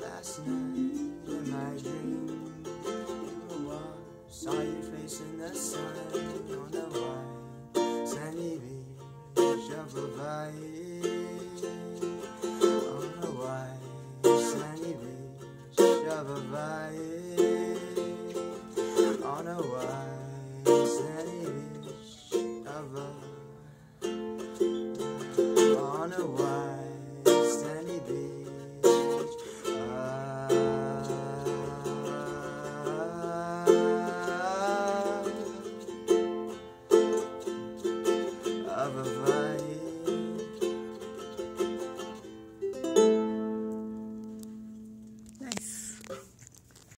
Last night in my dream, I saw your face in the sun on the white sandy beach of Hawaii. Hawaii. On a white sandy beach. Ah, of Hawaii.